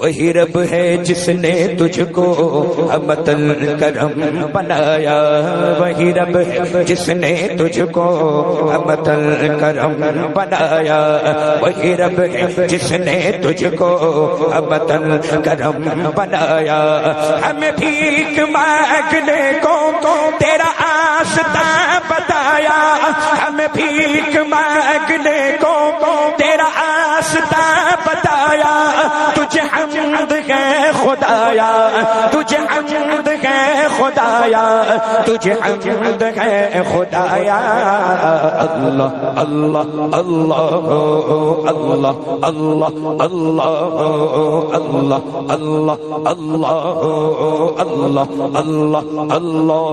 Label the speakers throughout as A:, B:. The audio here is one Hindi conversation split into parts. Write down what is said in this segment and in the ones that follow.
A: वही रब है जिसने तुझको अमतल करम बनाया। वही रब जिसने तुझको अमतल करम बनाया। वही रब है जिसने तुझको अमतल करम बनाया। हमें भीख मांगने को तो तेरा आस्था बताया। हमें भीख मांगने बताया तुझे हमद है खुदाया तुझे हमद है खुदाया तुझे हमद है खुदाया अल्लाह अल्लाह अल्लाह अल्लाह अल्लाह अल्लाह अल्लाह अल्लाह अल्लाह अल्लाह अल्लाह अल्लाह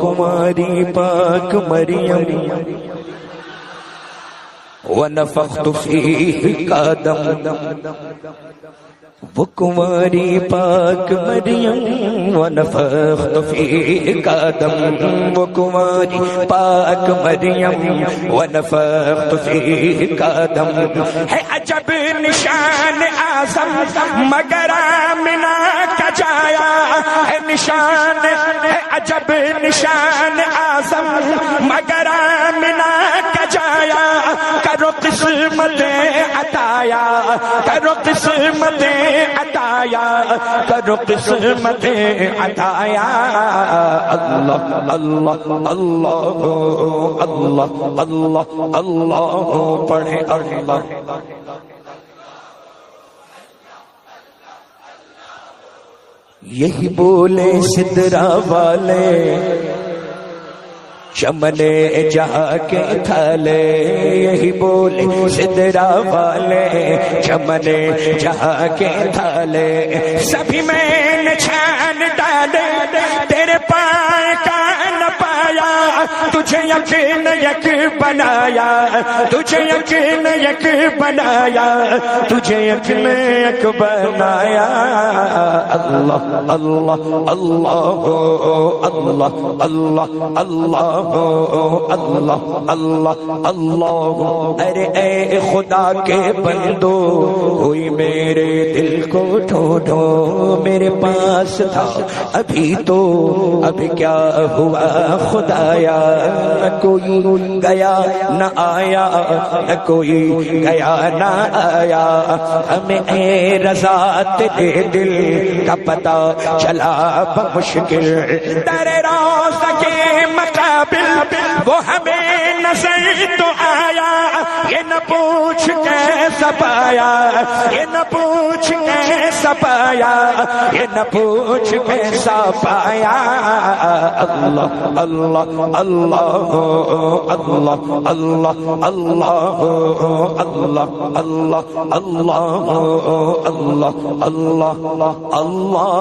A: कुमारी पाक मरियम कादम वो कुमारी पाक मरियम फीह कादम वो कुमारी पाक मरियम फीह कादम है अजब निशान आज़म मगर मिना कजाया है निशान है अजब निशान आज़म मगर मिना कजाया किस्मत अताया करो किस्मत अताया करो किस्मत अताया अल्लाह अल्लाह अल्लाह अल्लाह अल्लाह अल्लाह पढ़े अल्लाह यही बोले सिदरा वाले चमने जहा के थाले, यही बोले सिदरा वाले। चमने जहा के थाले, सभी मैंने छान डाले, तेरे पाए का न पाया, तुझे यकीन यक बनाया, तुझे यकीन यक बनाया, तुझे यकीन यक बनाया। अल्लाह अल्लाह अल्लाह अल्लाह अल्लाह अल्लाह अल्लाह अल्लाह अल्लाह अरे ए खुदा के बंदो, कोई मेरे दिल को ढूंढो, मेरे पास था, अभी तो अब क्या हुआ खुदाया? कोई गया, न आया, न कोई गया, न आया। हमें ए रजा तेरे दिल का पता चला मुश्किल। तेरे रोज के मकाबिल वो हमें नज़र तो आया ये न पूछ कैसा पाया ये न पूछ कैसा पाया ये न पूछ कैसा पाया अल्लाह अल्लाह अल्लाह अल्लाह अल्लाह अल्लाह अल्लाह अल्लाह अल्लाह अल्लाह अल्लाह अल्लाह